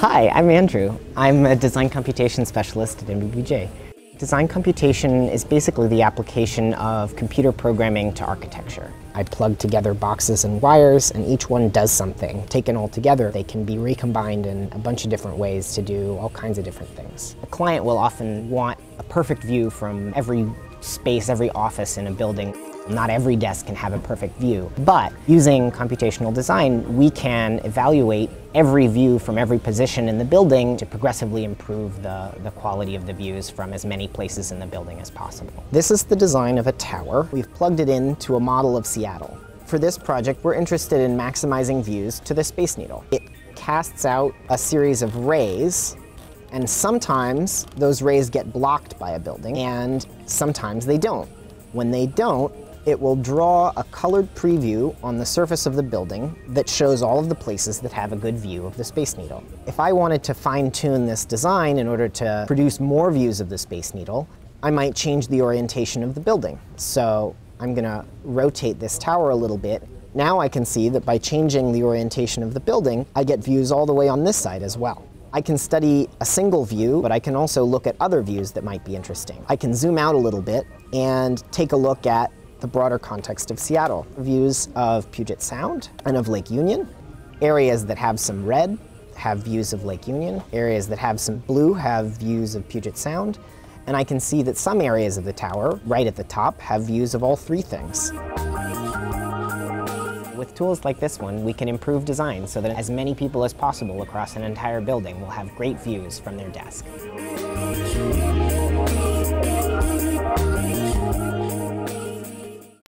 Hi, I'm Andrew. I'm a design computation specialist at NBBJ. Design computation is basically the application of computer programming to architecture. I plug together boxes and wires and each one does something. Taken all together, they can be recombined in a bunch of different ways to do all kinds of different things. A client will often want a perfect view from every space, every office in a building. Not every desk can have a perfect view, but using computational design, we can evaluate every view from every position in the building to progressively improve the, the quality of the views from as many places in the building as possible. This is the design of a tower. We've plugged it into a model of Seattle. For this project, we're interested in maximizing views to the Space Needle. It casts out a series of rays and sometimes those rays get blocked by a building and sometimes they don't. When they don't, it will draw a colored preview on the surface of the building that shows all of the places that have a good view of the Space Needle. If I wanted to fine tune this design in order to produce more views of the Space Needle, I might change the orientation of the building. So I'm gonna rotate this tower a little bit. Now I can see that by changing the orientation of the building, I get views all the way on this side as well. I can study a single view, but I can also look at other views that might be interesting. I can zoom out a little bit and take a look at the broader context of Seattle. Views of Puget Sound and of Lake Union. Areas that have some red have views of Lake Union. Areas that have some blue have views of Puget Sound. And I can see that some areas of the tower, right at the top, have views of all three things. With tools like this one, we can improve design so that as many people as possible across an entire building will have great views from their desk.